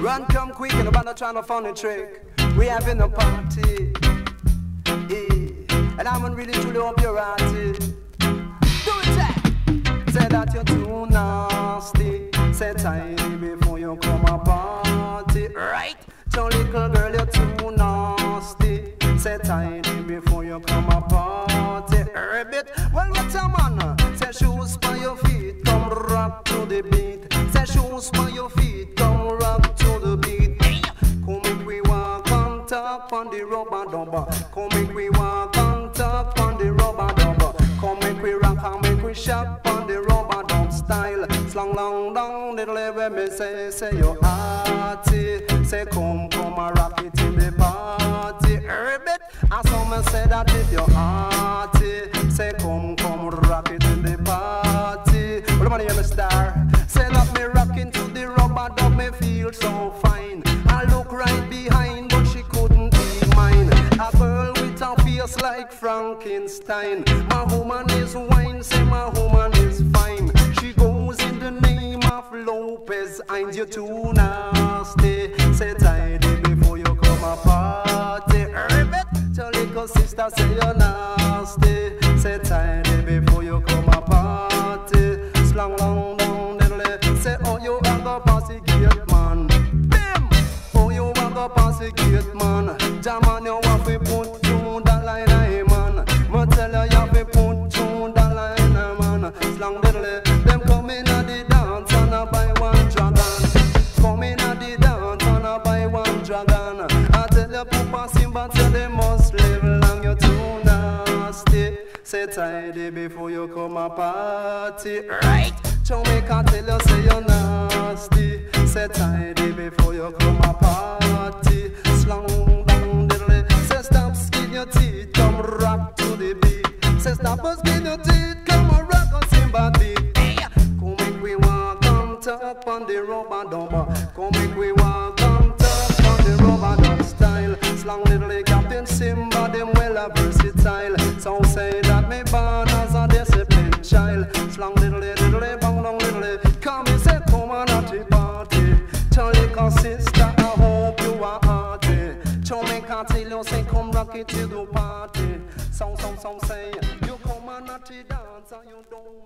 Run, come quick, and about not trying to find a trick. We having a party. Yeah. And I'm really truly hope you're at it. Do it, Jack. Say that you're too nasty. Say tiny before you come a party. Right? So little girl, you're too nasty. Say tiny before you come a party. Rabbit, well, what's a man? Say shoes for your feet, come rock to the beat. Say shoes for your feet, on on the rubber dubber. Come make we walk on top on the rubber dubber. Come make we rock and make we shop on the rubber dub style. Slang long down, little let me say, say you're arty. Say come, come and rock it in the party. Rabbit, and some say that if you're arty. Say come, come rock it in the party. Well, the money in the star. Say that me rocking to the rubber dub me feel so fine. Face like Frankenstein. My woman is wine, say my woman is fine. She goes in the name of Lopez. I'm you too nasty. Say tidy before you come a party. Ribbit, tell little sister say you're nasty. Say tidy before you come a party. Right. Jamaica tell you say you're nasty. Say tidy before you come a party. Slang down diddly. Say stop skin your teeth, come rock to the beat. Say stop skin top on the rubber dubber. Come make we walk on top on the rubber dub style. Slang diddly Captain Sinbad, them well a versatile. Some say that me born as a disciplined child. Slang diddly diddly bang long diddly. Come and say come on at the party. Tell little sister I hope you are hearty. Jamaica tell you say come rock it to the party. Some some some say you come on at the dance and you don't